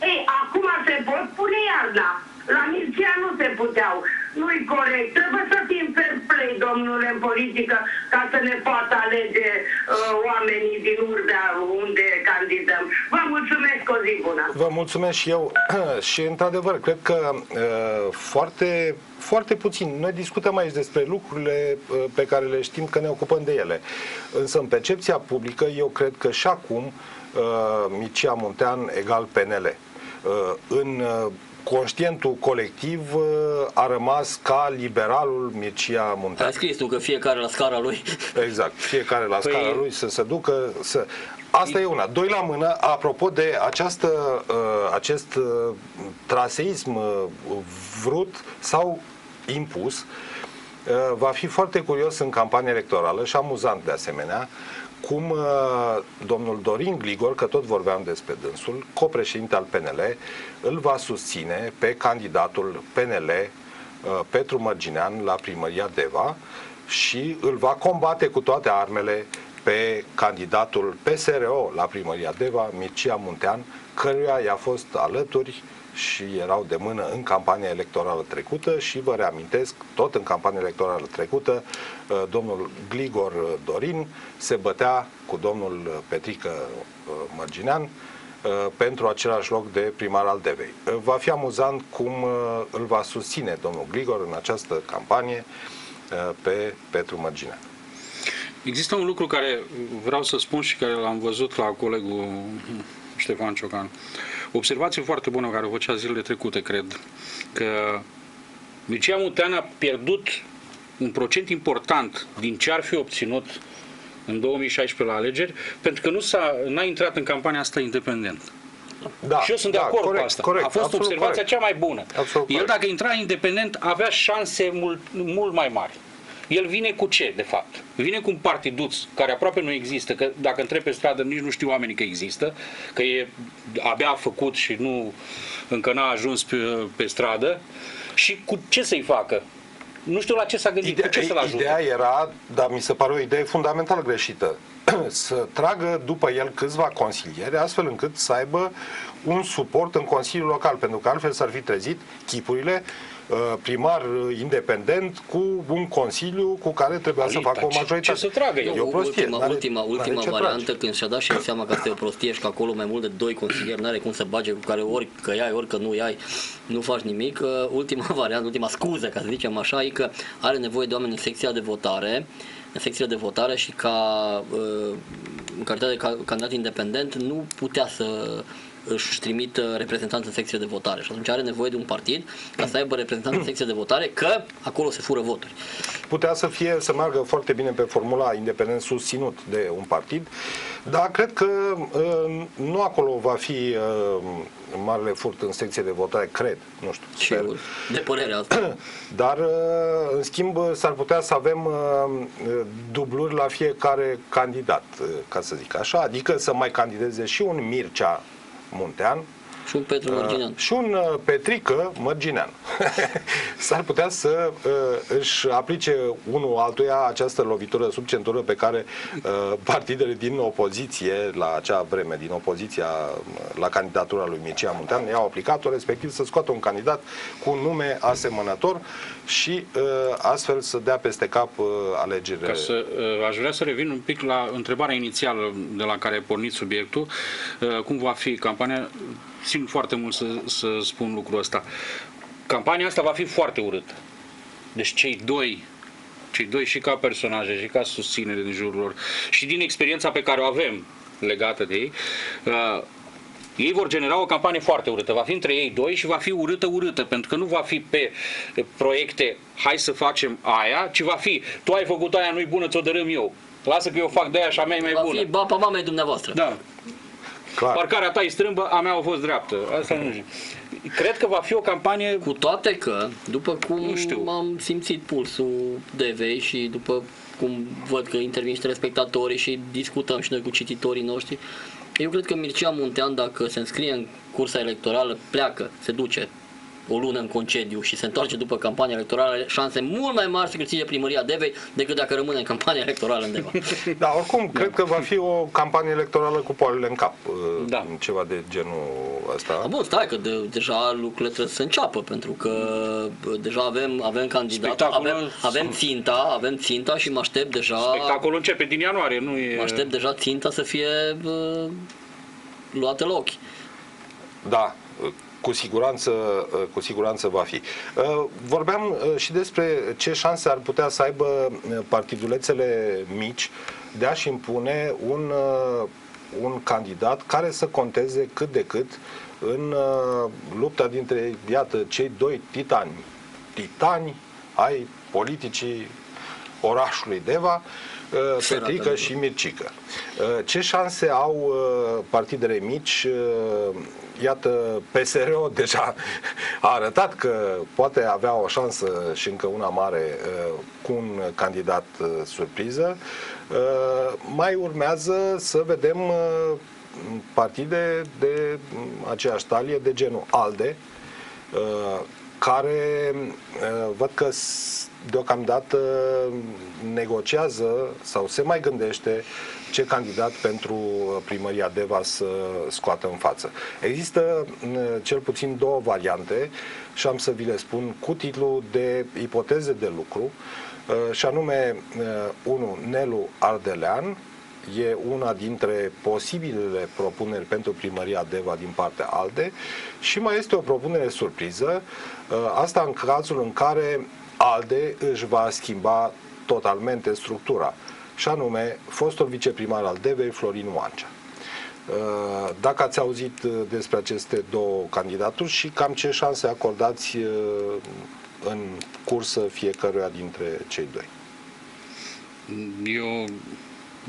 Ei, acum se pot pune iarna. La Mircea nu se puteau. Nu-i corect. Trebuie să fim fair play, domnule, în politică, ca să ne poată alege uh, oamenii din Urdea unde candidăm. Vă mulțumesc, o zi bună! Vă mulțumesc și eu și într-adevăr cred că uh, foarte foarte puțin. Noi discutăm aici despre lucrurile uh, pe care le știm că ne ocupăm de ele. Însă în percepția publică eu cred că și acum uh, Mircea Muntean egal PNL. Uh, în uh, conștientul colectiv uh, a rămas ca liberalul Mircea Muntean. Ai scris tu că fiecare la scara lui. Exact, fiecare la Păi- scara lui să se ducă să... Asta e una. Doi la mână, apropo de această, uh, acest uh, traseism uh, vrut sau impus, uh, va fi foarte curios în campania electorală și amuzant de asemenea cum uh, domnul Dorin Gligor, că tot vorbeam despre dânsul, copreședinte al PNL, îl va susține pe candidatul PNL uh, Petru Mărginean la primăria Deva și îl va combate cu toate armele pe candidatul PSRO la primăria Deva, Mircea Muntean, căruia i-a fost alături și erau de mână în campania electorală trecută și vă reamintesc, tot în campania electorală trecută, uh, domnul Gligor Dorin se bătea cu domnul Petrică uh, Mărginean uh, pentru același loc de primar al Devei. Uh, Va fi amuzant cum uh, îl va susține domnul Gligor în această campanie uh, pe Petru Mărginean. Există un lucru care vreau să spun și care l-am văzut la colegul Ștefan Ciocan. O observație foarte bună care o făcea zilele trecute, cred, că Mircea Muntean a pierdut un procent important din ce ar fi obținut în 2016 la alegeri, pentru că nu s-a, n-a intrat în campania asta independent. Da, și eu sunt da, de acord corect, cu asta. Corect, a fost absolut observația corect. cea mai bună. Absolut El corect. dacă intra independent avea șanse mult, mult mai mari. El vine cu ce, de fapt? Vine cu un partiduț care aproape nu există, că dacă întrebi pe stradă nici nu știu oamenii că există, că e abia făcut și nu încă n-a ajuns pe, pe stradă. Și cu ce să-i facă? Nu știu la ce s-a gândit, cu ce să-l ajute. ideea era, dar mi se pare o idee fundamental greșită, să tragă după el câțiva consilieri, astfel încât să aibă un suport în Consiliul Local, pentru că altfel s-ar fi trezit chipurile uh, primar uh, independent cu un consiliu cu care trebuia să Alita, facă o ce- majoritate. ce să tragă el? E o prostie. ultima, n-are- ultima, n-are ultima ce variantă, trage. când și-a dat și el seama că asta e o prostie și că acolo mai mult de doi consilieri n-are cum să bage cu care ori că ai, ori că nu ai, nu faci nimic. Uh, Ultima variantă, ultima scuză, ca să zicem așa, e că are nevoie de oameni în secția de votare, în secțiile de votare și ca uh, în calitate de ca- candidat independent nu putea să își trimită reprezentanți în secție de votare și atunci are nevoie de un partid ca să aibă reprezentanți în secție de votare, că acolo se fură voturi. putea să fie să meargă foarte bine pe formula independent susținut de un partid, dar cred că uh, nu acolo va fi uh, marele furt în secție de votare, cred, nu știu. sper. Sigur, de părere asta. Dar, uh, în schimb, s-ar putea să avem uh, dubluri la fiecare candidat, uh, ca să zic așa, adică să mai candideze și un Mircea Muntean, Și un Petru Mărginean. și un uh, Petrică Mărginean. S-ar putea să uh, își aplice unul altuia această lovitură sub centură pe care uh, partidele din opoziție, la acea vreme, din opoziția uh, la candidatura lui Mircea Muntean, i-au aplicat-o, respectiv să scoată un candidat cu un nume asemănător și uh, astfel să dea peste cap uh, alegerile. Ca să, uh, aș vrea să revin un pic la întrebarea inițială de la care a pornit subiectul. Uh, Cum va fi campania? Țin foarte mult să, să spun lucrul ăsta. Campania asta va fi foarte urâtă. Deci cei doi cei doi și ca personaje și ca susținere din jurul lor și din experiența pe care o avem legată de ei, uh, ei vor genera o campanie foarte urâtă. Va fi între ei doi și va fi urâtă, urâtă, pentru că nu va fi pe eh, proiecte, hai să facem aia, ci va fi, tu ai făcut aia, nu-i bună, ți-o dărâm eu. Lasă că eu fac de aia și a mea e mai Va bună. fi bapa mamei dumneavoastră. Da. Clar. Parcarea ta e strâmbă, a mea a fost dreaptă. Asta nu știu. Cred că va fi o campanie Cu toate că, după cum Nu știu. am simțit pulsul DV și după cum văd că intervin și telespectatorii și discutăm și noi cu cititorii noștri, eu cred că Mircea Muntean, dacă se înscrie în cursa electorală, pleacă, se duce o lună în concediu și se întoarce după campania electorală, are șanse mult mai mari să câștige primăria Devei decât dacă rămâne în campania electorală undeva. Da, oricum, cred că va fi o campanie electorală cu poalele în cap. uh, Da. Ceva de genul ăsta. Ah, Bun, stai că de, deja lucrurile trebuie să înceapă, pentru că bă, deja avem, avem candidat, Spectacolul- avem, avem ținta, avem ținta și mă aștept deja, spectacolul începe din ianuarie, nu e... mă aștept deja ținta să fie bă, luată la ochi. Da, cu siguranță, cu siguranță va fi. Uh, Vorbeam uh, și despre ce șanse ar putea să aibă uh, partidulețele mici de a-și impune un, uh, un candidat care să conteze cât de cât în uh, lupta dintre, iată, cei doi titani. Titani ai politicii orașului Deva, uh, Sărată Petrică Deva. și Mircică. Uh, Ce șanse au uh, partidele mici? Uh, Iată, PSRO deja a arătat că poate avea o șansă și încă una mare uh, cu un candidat uh, surpriză. Uh, Mai urmează să vedem uh, partide de mm, aceeași talie, de genul ALDE, uh, care uh, văd că s- deocamdată negociază sau se mai gândește ce candidat pentru primăria Deva să scoată în față. Există uh, cel puțin două variante și am să vi le spun cu titlul de ipoteze de lucru uh, și anume uh, unul Nelu Ardelean e una dintre posibilele propuneri pentru primăria Deva din partea ALDE și mai este o propunere surpriză, uh, asta în cazul în care ALDE își va schimba totalmente structura, și anume fostul viceprimar al Devei, Florin Oancea. Uh, Dacă ați auzit uh, despre aceste două candidaturi și cam ce șanse acordați uh, în cursă fiecăruia dintre cei doi. Eu,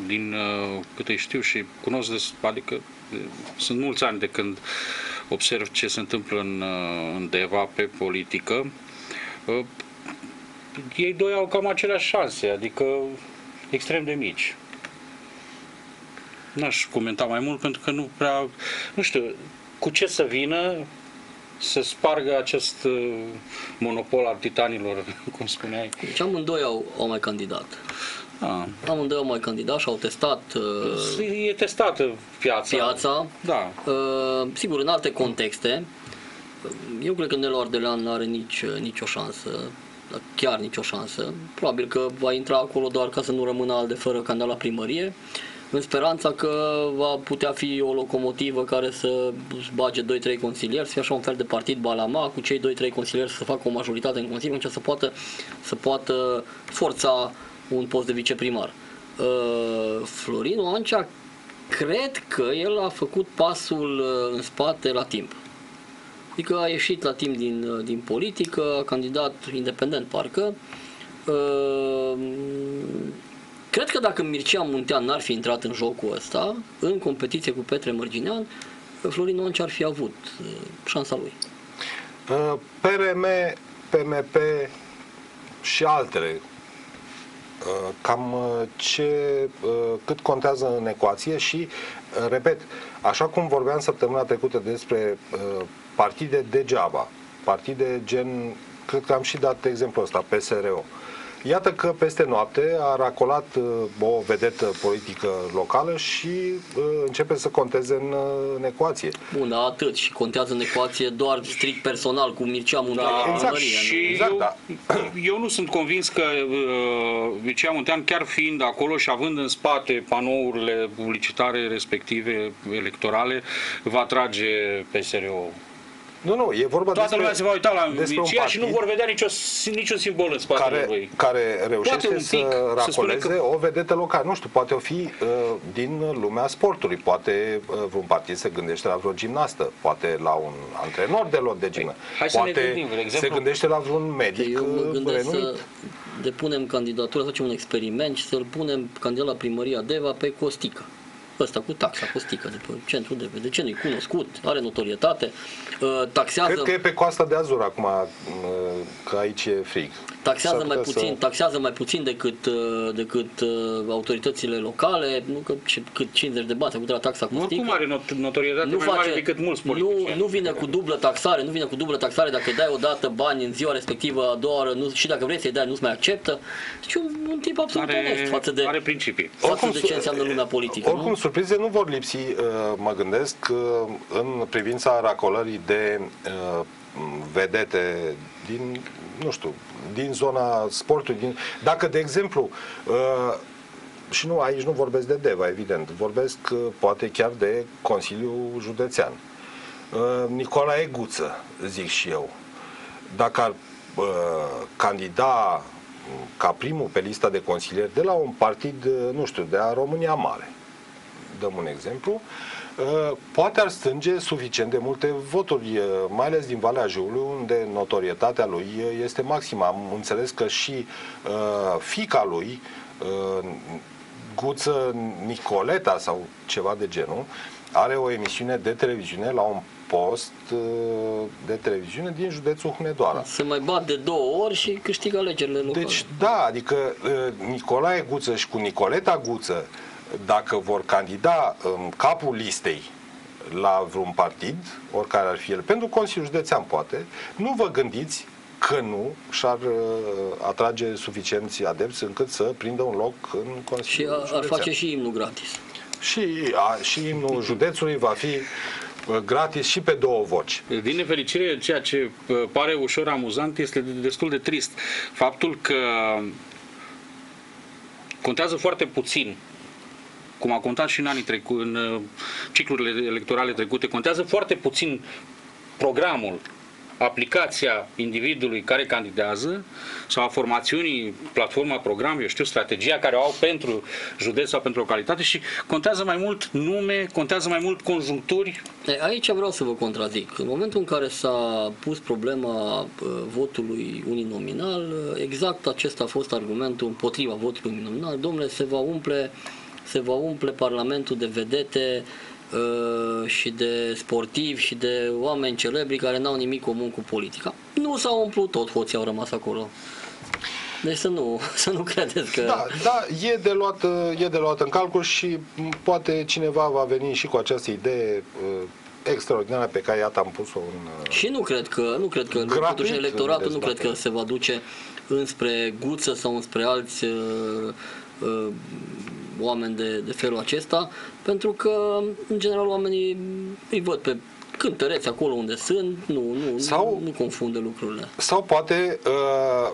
din uh, câte știu și cunosc, des, adică uh, sunt mulți ani de când observ ce se întâmplă în, uh, în Deva pe politică, uh, ei doi au cam aceleași șanse, adică extrem de mici. N-aș comenta mai mult pentru că nu prea, nu știu, cu ce să vină să spargă acest uh, monopol al titanilor, cum spuneai. Deci amândoi au, au mai candidat. Ah. Amândoi au mai candidat și au testat uh, E testată piața. piața. Da. Uh, sigur, în alte contexte, eu cred că Nelu Ardelean nu are nici, nicio șansă, dar chiar nicio șansă. Probabil că va intra acolo doar ca să nu rămână al de fără candidat la primărie, în speranța că va putea fi o locomotivă care să își bage 2-3 consilieri, să fie așa un fel de partid balama, cu cei 2-3 consilieri să facă o majoritate în Consiliu, în ce să poată, să poată forța un post de viceprimar. Uh, Florin Oancea cred că el a făcut pasul uh, în spate la timp. Adică a ieșit la timp din, uh, din politică, a candidat independent parcă. Uh, Cred că dacă Mircea Muntean n-ar fi intrat în jocul ăsta, în competiție cu Petre Mărginean, Florin Oancea ar fi avut uh, șansa lui. Uh, PRM, PMP și altele. Uh, Cam uh, ce, uh, cât contează în ecuație și, uh, repet, așa cum vorbeam săptămâna trecută despre uh, partide degeaba, partide gen, cred că am și dat exemplul ăsta, PSRO. Iată că peste noapte a racolat uh, o vedetă politică locală și uh, începe să conteze în, uh, în ecuație. Bun, dar atât și contează în ecuație doar strict personal cu Mircea Muntean Da, la exact. primărie, nu? Și Exact, eu, da. eu nu sunt convins că uh, Mircea Muntean, chiar fiind acolo și având în spate panourile publicitare respective electorale, va trage PSRO. Nu, nu, e vorba Toată despre, lumea se va uita la despre un Mircea și nu partid vor vedea nicio, niciun simbol în spatele care, lui. care reușește Poate un să pic, să spune racoleze că- o vedetă locală. Nu știu, poate o fi uh, din lumea sportului, poate uh, vreun partid se gândește la vreo gimnastă, poate la un antrenor de lot de gimnă, Păi, hai să ne poate gândim, de exemplu- se gândește la vreun medic Eu mă uh, gândesc să renumit. depunem candidatura, să facem un experiment și să-l punem candidat la primăria Deva pe Costică. Ăsta cu taxa Costică, de pe centrul de de ce nu-i cunoscut, are notorietate, uh, taxează, Cred că e pe coasta de Azur acum, uh, că aici e frig. taxează S-ar mai putea puțin, să- taxează mai puțin decât, uh, decât uh, autoritățile locale, nu că ce- cât 50 de bani, s-a la taxa Costică. Oricum are not- notorietate nu mai mare face, decât mulți nu, politicieni. nu vine cu dublă taxare, nu vine cu dublă taxare dacă dai odată bani în ziua respectivă, a doua oră, nu, și dacă vrei să-i dai, nu-ți mai acceptă. Deci un, un tip absolut are, onest față de, are principii. față de su- ce înseamnă lumea politică. Oricum, nu? Surprize nu vor lipsi, uh, mă gândesc, uh, în privința racolării de uh, vedete din, nu știu, din zona sportului. Din... Dacă, de exemplu, uh, și nu, aici nu vorbesc de Deva, evident, vorbesc uh, poate chiar de Consiliul Județean. Uh, Nicolae Guță, zic și eu, dacă ar uh, candida uh, ca primul pe lista de consilieri de la un partid, uh, nu știu, de a România Mare, dăm un exemplu, uh, poate ar strânge suficient de multe voturi, uh, mai ales din Valea Jiului, unde notorietatea lui uh, este maximă. Am înțeles că și uh, fica lui, uh, Guță Nicoleta sau ceva de genul, are o emisiune de televiziune la un post uh, de televiziune din județul Hunedoara. Se mai bat de două ori și câștigă alegerile locale. Deci, da, adică uh, Nicolae Guță și cu Nicoleta Guță, dacă vor candida în capul listei la vreun partid, oricare ar fi el, pentru Consiliul Județean poate, nu vă gândiți că nu și-ar uh, atrage suficienți adepți încât să prindă un loc în și Consiliul a, ar Județean. face și imnul gratis. Și, a, și imnul județului va fi uh, gratis și pe două voci. Din nefericire, ceea ce uh, pare ușor amuzant este de- destul de trist. Faptul că contează foarte puțin cum a contat și în anii trecuți, în uh, ciclurile electorale trecute, contează foarte puțin programul, aplicația individului care candidează sau a formațiunii, platforma, program, eu știu, strategia care o au pentru județ sau pentru localitate și contează mai mult nume, contează mai mult conjuncturi, E, Aici vreau să vă contrazic. În momentul în care s-a pus problema uh, votului uninominal, uh, exact acesta a fost argumentul împotriva votului uninominal. Domnule, se va umple, se va umple Parlamentul de vedete uh, și de sportivi și de oameni celebri care n-au nimic comun cu politica. Nu s-a umplut, tot hoții au rămas acolo. Deci să nu, să nu credeți că... Da, da, e de luat, e de luat în calcul și m, poate cineva va veni și cu această idee uh, extraordinară pe care iată am pus-o în... uh, Și nu cred că, nu cred că Gratuit totuși electoratul nu dezbatere. cred că se va duce înspre guță sau înspre alți uh, uh, oameni de, de felul acesta, pentru că în general oamenii îi văd pe cântăreți acolo unde sunt, nu, nu, Sau- nu, nu confunde lucrurile. Sau poate uh,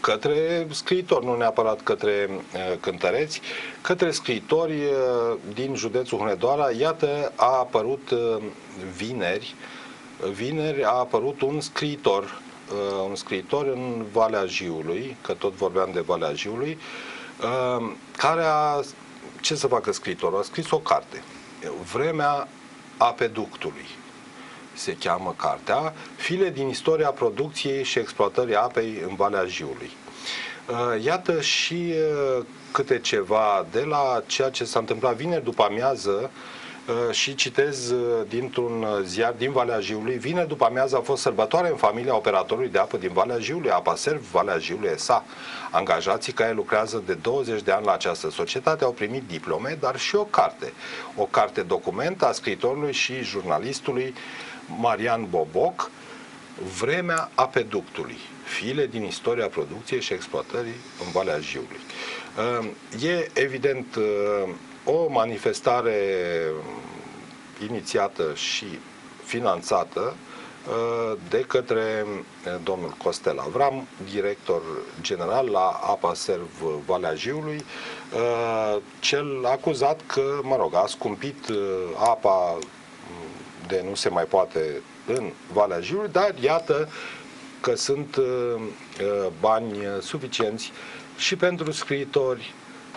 către scriitori, nu neapărat către uh, cântăreți, către scriitori uh, din județul Hunedoara. Iată, a apărut uh, vineri, vineri a apărut un scriitor, uh, un scriitor în Valea Jiului, că tot vorbeam de Valea Jiului, uh, care a, ce să facă scriitorul? A scris o carte, Vremea apeductului se cheamă cartea, file din istoria producției și exploatării apei în Valea Jiului. Uh, Iată și uh, câte ceva de la ceea ce s-a întâmplat vineri după amiază uh, și citez uh, dintr-un uh, ziar din Valea Jiului. Vineri după amiază a fost sărbătoare în familia operatorului de apă din Valea Jiului, Apa Serv, Valea Jiului SA. Angajații care lucrează de 20 de ani la această societate au primit diplome, dar și o carte. O carte document a scriitorului și jurnalistului Marian Boboc, Vremea apeductului, file din istoria producției și exploatării în Valea Jiului. Uh, E evident uh, o manifestare inițiată și finanțată uh, de către uh, domnul Costel Avram, director general la Apa Serv Valea Jiului, uh, cel acuzat că, mă rog, a scumpit uh, apa de nu se mai poate în Valea Jiului, dar iată că sunt uh, uh, bani uh, suficienți și pentru scriitori,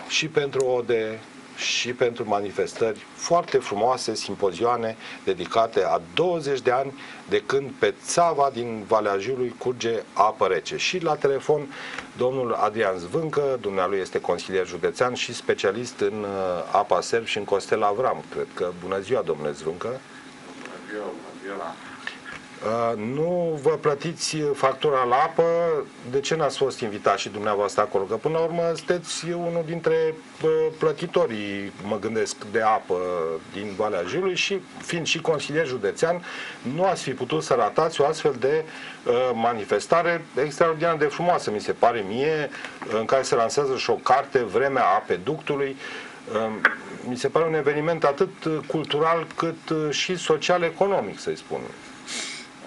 și pentru ode, și pentru manifestări foarte frumoase, simpozioane dedicate a 20 de ani de când pe țava din Valea Jiului curge apă rece. Și la telefon domnul Adrian Zvâncă, dumnealui este consilier județean și specialist în uh, apa serv și în Costel Avram, cred că. Bună ziua, domnule Zvâncă! Uh, nu vă plătiți factura la apă, de ce n-ați fost invitat și dumneavoastră acolo? Că până la urmă sunteți unul dintre uh, plătitorii, mă gândesc, de apă din Valea Jiului și fiind și consilier județean, nu ați fi putut să ratați o astfel de uh, manifestare extraordinar de frumoasă, mi se pare mie, în care se lansează și o carte, Vremea apeductului, mi se pare un eveniment atât cultural cât și social-economic, să-i spun.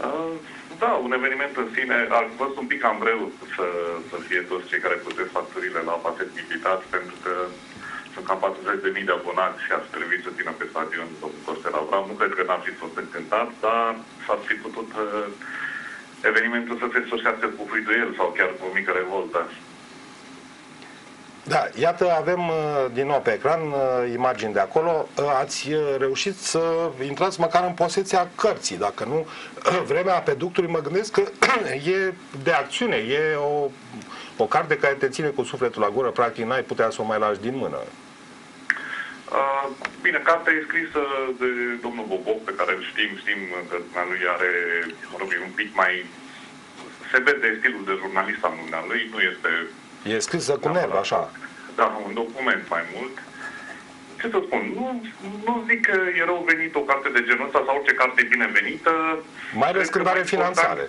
Uh, Da, un eveniment în sine, a fost un pic cam greu să, să fie toți cei care plătesc facturile la apa invitați, pentru că sunt cam 40.000 de abonați și ar trebui să vină pe stadion domnul Costel Avram. Nu cred că n-am fi fost încântat, dar s-ar fi putut uh, evenimentul să se sfârșească cu fluiduiel sau chiar cu o mică revoltă. Da, iată, avem uh, din nou pe ecran uh, imagini de acolo. Uh, Ați uh, reușit să intrați măcar în posesia cărții, dacă nu, vremea peductului, mă gândesc că e de acțiune, e o, o carte care te ține cu sufletul la gură, practic n-ai putea să o mai lași din mână. Uh, Bine, cartea e scrisă de domnul Bobov, pe care îl știm, știm că lui are, mă rog, e un pic mai... Se vede stilul de jurnalist al lui, nu este E scrisă cu nerv, așa. Da, un document mai mult. Ce să spun, nu, nu zic că e rău venit o carte de genul ăsta sau orice carte e binevenită. Mai ales Cred când că are mai important- finanțare.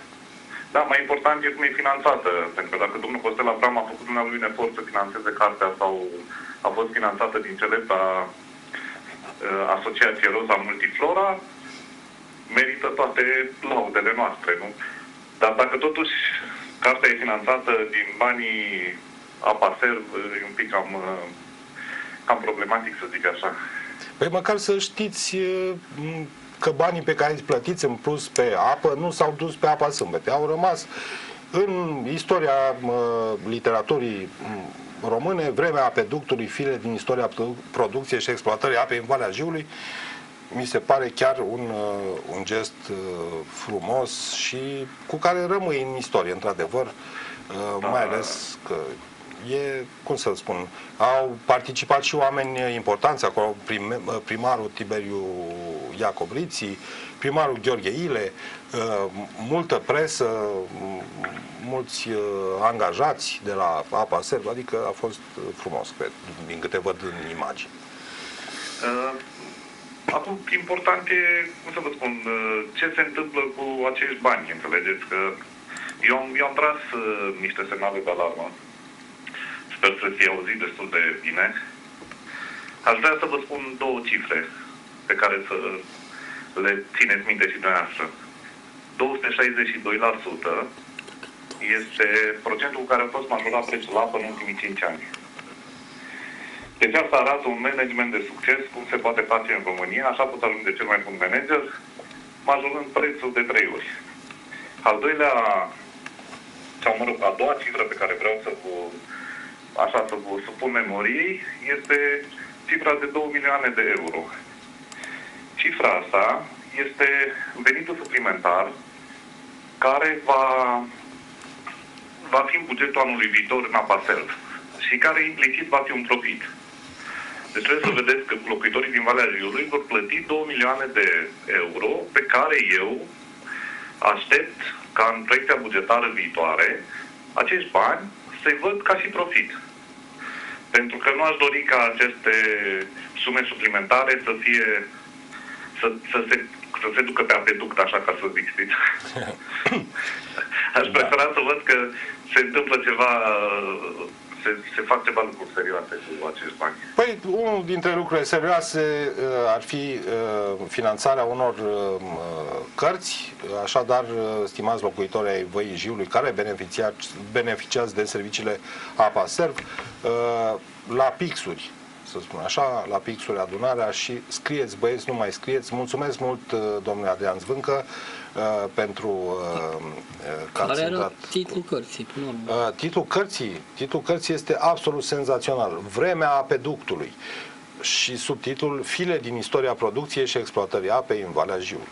Da, mai important e cum e finanțată. Pentru că dacă domnul Costel Avram a făcut lui un efort să financeze cartea sau a fost finanțată din celebra uh, Asociație Rosa Multiflora, merită toate laudele noastre, nu? Dar dacă totuși cartea e finanțată din banii Apaserv, e un pic cam, uh, cam problematic să zic așa. Păi măcar să știți uh, m, că banii pe care îi plătiți în plus pe apă nu s-au dus pe apa sâmbete, au rămas în istoria mă, literaturii m, române, vremea apeductului, fire din istoria produ- producției și exploatării apei în Valea Jiului, mi se pare chiar un, uh, un gest uh, frumos și cu care rămâi în istorie, într-adevăr, uh, mai ales că e, cum să spun, au participat și oameni importanți acolo, prim, primarul Tiberiu Iacobriții, primarul Gheorghe Ile, uh, multă presă, m- mulți uh, angajați de la Apa Serv, adică a fost uh, frumos, cred, din câte văd în imagini. Uh, Acum, important e, cum să vă spun, uh, ce se întâmplă cu acești bani, înțelegeți? Că eu, am- eu am tras uh, niște semnale de alarmă. Sper să fie auzit destul de bine. Aș vrea să vă spun două cifre pe care să le țineți minte și dumneavoastră. 262% este procentul cu care a fost majorat prețul la apă în ultimii 5 ani. Deci asta arată un management de succes, cum se poate face în România, așa pot ajunge cel mai bun manager, majorând prețul de trei ori. Al doilea, sau mă rog, a doua cifră pe care vreau să vă, așa să vă supun memoriei, este cifra de 2 milioane de euro. Cifra asta este venitul suplimentar care va, va fi în bugetul anului viitor în Apaserv și care implicit va fi un profit. Deci trebuie să vedeți că locuitorii din Valea Jiului vor plăti 2 milioane de euro pe care eu aștept ca în proiecția bugetară viitoare acești bani să-i văd ca și profit. Pentru că nu aș dori ca aceste sume suplimentare să fie să, să, se, să se ducă pe apeduct, așa ca să zic, știți? Aș prefera să văd că se întâmplă ceva, se, se fac ceva lucruri serioase cu acești bani. Păi, unul dintre lucrurile serioase uh, ar fi uh, finanțarea unor uh, cărți, așadar, uh, stimați locuitori ai Văii Jiului, care beneficiați, beneficiați de serviciile APA Serv, uh, la pixuri să spun așa, la pixuri adunarea și scrieți băieți, nu mai scrieți. Mulțumesc mult uh, domnule Adrian Zvâncă uh, pentru uh, uh, că ați Care era intrat. titlul cărții, până la urmă? Uh, titlul cărții, titlul cărții este absolut senzațional. Vremea apeductului și subtitlul File din istoria producției și exploatării apei în Valea Jiului.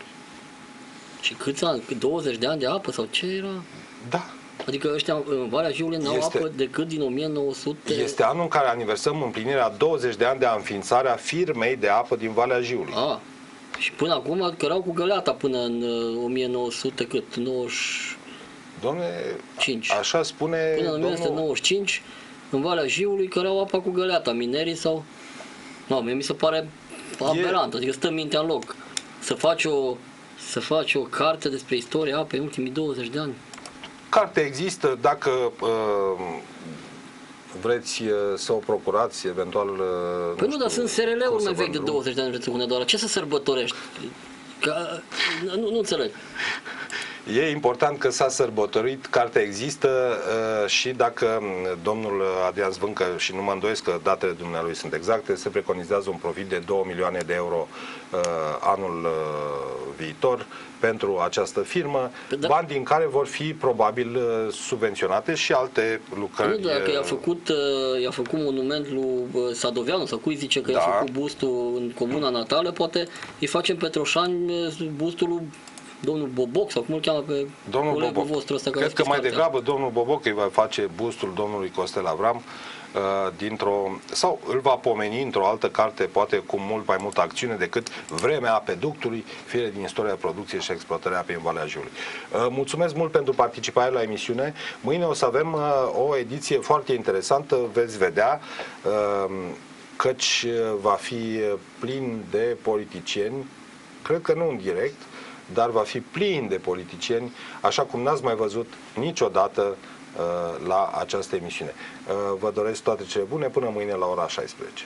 Și câți ani? 20 de ani de apă sau ce era? Da. Adică ăștia în Valea Jiului n-au Este- apă decât din 1900... Este anul în care aniversăm împlinirea 20 de ani de a înființare a firmei de apă din Valea Jiului. A, și până acum cărau cu găleata până în uh, 1900 cât? 90... Domne, Cinci. așa spune Până în domnul... 1995, în Valea Jiului căreau apa cu găleata, minerii sau... Nu, mie mi se pare aberant, adică stă mintea în loc. Să faci o, să faci o carte despre istoria apei în ultimii 20 de ani. Carte există, dacă uh, vreți uh, să o procurați, eventual... Uh, Păi nu, dar știu, sunt SRL-uri cum să mai vă vechi de îndrum. 20 de ani în Hunedoara. Ce să sărbătorești? Că, nu, nu înțeleg. E important că s-a sărbătorit, cartea există uh, și dacă mm, domnul Adrian Zvâncă, și nu mă îndoiesc că datele dumnealui sunt exacte, se preconizează un profit de 2 milioane de euro uh, anul uh, viitor pentru această firmă, Da. bani din care vor fi probabil uh, subvenționate și alte lucrări. Nu, dacă i-a uh, făcut, uh, i-a făcut monument lui uh, Sadoveanu sau cui zice că i-a Da. făcut bustul în comuna natală, poate îi facem Petroșani uh, bustul lui domnul Boboc sau cum îl cheamă pe Domnul colegul Boboc. vostru ăsta care a Cred că scris mai cartea. degrabă domnul Boboc îi va face bustul domnului Costel Avram uh, dintr-o sau îl va pomeni într-o altă carte, poate cu mult mai multă acțiune decât Vremea apeductului, fire din istoria producției și exploatării apei în Valea Jiului. Uh, Mulțumesc mult pentru participare la emisiune. Mâine o să avem uh, o ediție foarte interesantă, veți vedea, uh, căci uh, va fi plin de politicieni, cred că nu în direct, dar va fi plin de politicieni, așa cum n-ați mai văzut niciodată uh, la această emisiune. Uh, vă doresc toate cele bune până mâine la ora 16.